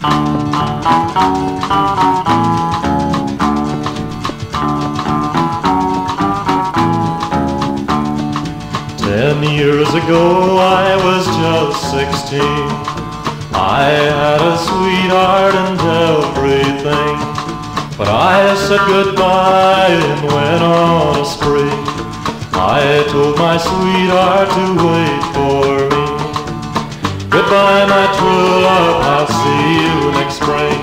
Ten years ago I was just sixteen. I had a sweetheart and everything. But I said goodbye and went on a spree. I told my sweetheart to wait for. Goodbye, my true love, I'll see you next spring.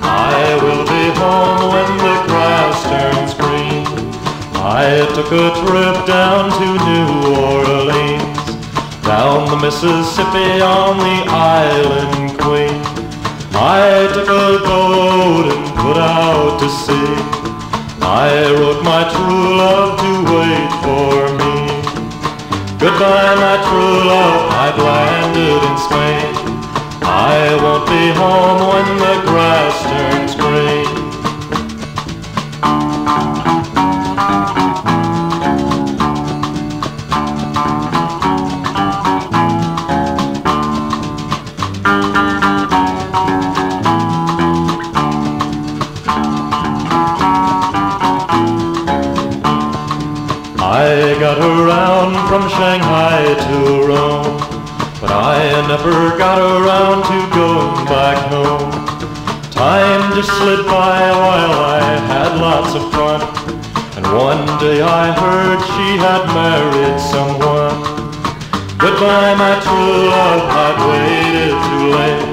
I will be home when the grass turns green. I took a trip down to New Orleans, down the Mississippi on the island Queen. I took a boat and put out to sea. I wrote my true love to wait for me. Goodbye, my true love, I've landed in Spain. I won't be home when the grass turns green. I got around from Shanghai to Rome, but I never got around to going back home. Time just slid by while I had lots of fun, and one day I heard she had married someone. Goodbye, my true love, I've waited too late.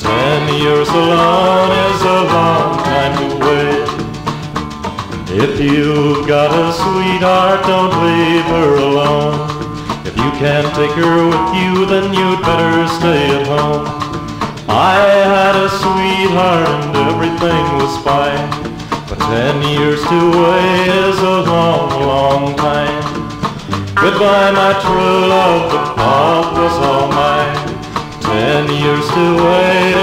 Ten years alone is a long time to wait. If you've got a sweetheart, don't leave her alone. If you can't take her with you, then you'd better stay at home. I had a sweetheart and everything was fine. But ten years to wait is a long, long time. Goodbye, my true love, the fault was all mine. Ten years to wait